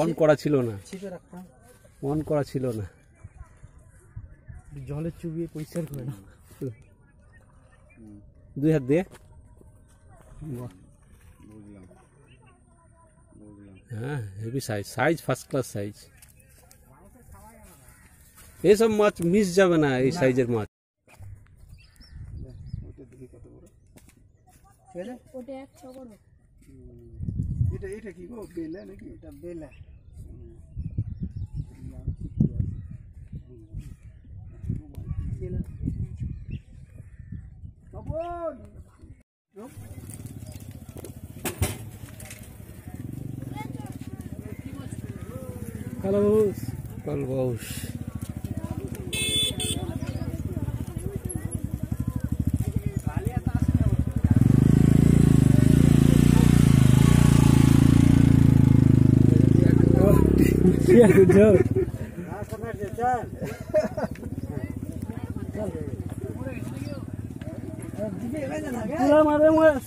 On করা ছিল না। ছিপে রাখতাম অন করা ছিল না। জলে চুবিয়ে পরিষ্কার করে না দুই হাত দিয়ে। বাহ। হ্যাঁ heavy size size first class size এইসব মাছ মিস যাবে না এই সাইজের মাছ। ওটা একশো করো এটা এটা কি গো বেলা নাকি এটা বেলা কালবাউস কালবাউস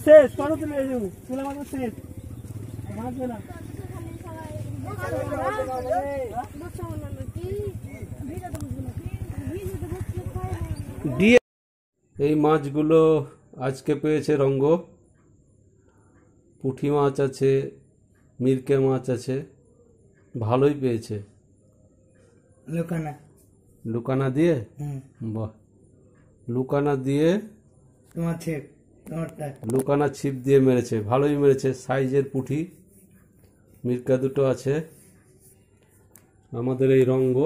শেষ মারবে না এই মাছগুলো আজকে পেয়েছে রঙ্গ। পুঁটি মাছ আছে মিরকে মাছ আছে। ভালোই পেয়েছে। লোকানা। লুকানা দিয়ে? বাহ। লুকানা দিয়ে তোমার ছেপ লুকানা ছিপ দিয়ে মেরেছে ভালোই মেরেছে। সাইজের পুঁটি মিরকা দুটো আছে। আমাদের এই রঙ্গ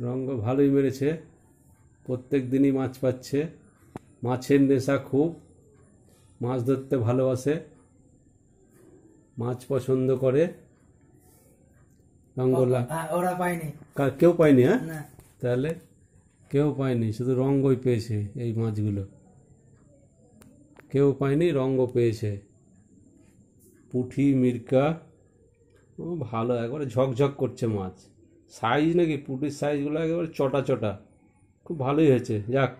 রঙ্গ ভালোই মেরেছে। প্রত্যেক দিনই মাছ পাচ্ছে। মাছের নেশা খুব মাছ ধরতে ভালোবাসে। মাছ পছন্দ করে। রঙ্গলা। ওরা পায়নি। কেউ পায়নি হ্যাঁ? তাহলে কেউ পায়নি শুধু রঙ্গই পেয়েছে এই মাছগুলো। কেউ পায়নি রঙ্গ পেয়েছে। পুঁটি মিরকা ও ভালো একবারে ঝকঝক করছে মাছ। সাইজ নাকি পুঁটির সাইজগুলো একেবারে চটা চটা। খুব ভালোই হয়েছে যাক।